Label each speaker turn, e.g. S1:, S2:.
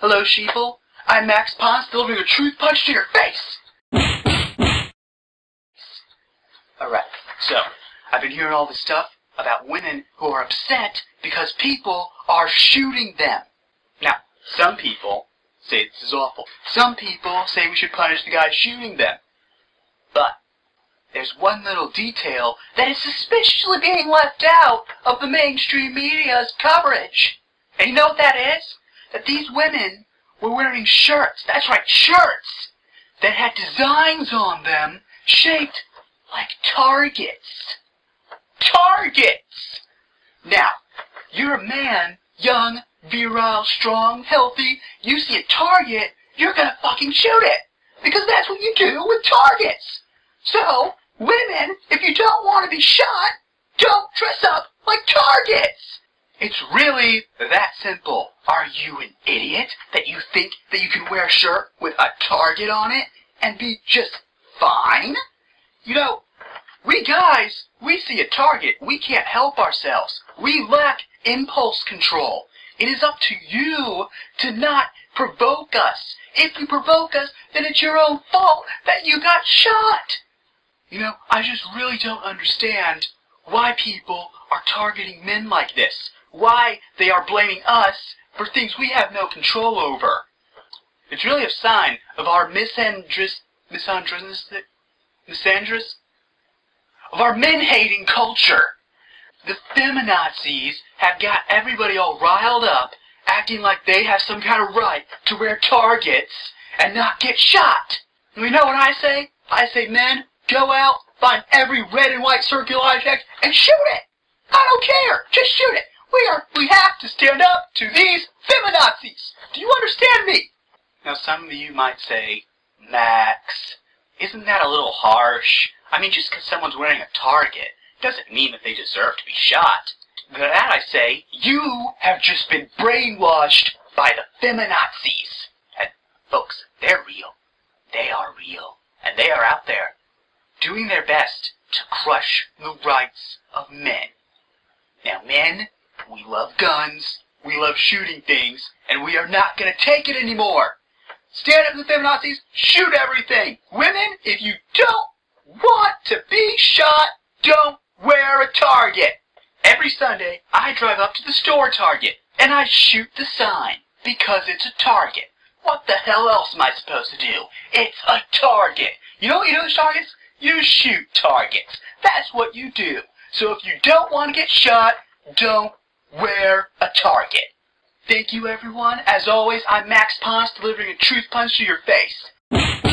S1: Hello, sheeple. I'm Max Ponce delivering a truth punch to your face. Alright, so, I've been hearing all this stuff about women who are upset because people are shooting them. Now, some people say this is awful. Some people say we should punish the guy shooting them. But, there's one little detail that is suspiciously being left out of the mainstream media's coverage. And you know what that is? That these women were wearing shirts, that's right, shirts, that had designs on them shaped like targets. Targets! Now, you're a man, young, virile, strong, healthy, you see a target, you're gonna fucking shoot it. Because that's what you do with targets. So, women, if you don't want to be shot, don't dress up like targets. It's really that simple. Are you an idiot that you think that you can wear a shirt with a target on it and be just fine? You know, we guys, we see a target, we can't help ourselves. We lack impulse control. It is up to you to not provoke us. If you provoke us, then it's your own fault that you got shot. You know, I just really don't understand why people are targeting men like this. Why they are blaming us for things we have no control over. It's really a sign of our misandrous, misandrous, misandrous, of our men-hating culture. The feminazis have got everybody all riled up, acting like they have some kind of right to wear targets and not get shot. And you know what I say? I say, men, go out, find every red and white circular object, and shoot it! I don't care! Just shoot it! We are, we have to stand up to these feminazis! Do you understand me? Now some of you might say, Max, isn't that a little harsh? I mean, just because someone's wearing a target doesn't mean that they deserve to be shot. To that I say, you have just been brainwashed by the feminazis. And folks, they're real. They are real. And they are out there doing their best to crush the rights of men. Now men, we love guns, we love shooting things, and we are not going to take it anymore. Stand up to the feminazis, shoot everything. Women, if you don't want to be shot, don't wear a target. Every Sunday, I drive up to the store Target, and I shoot the sign, because it's a target. What the hell else am I supposed to do? It's a target. You know what you do with targets? You shoot targets. That's what you do. So if you don't want to get shot, don't wear a target. Thank you, everyone. As always, I'm Max Ponce, delivering a truth punch to your face.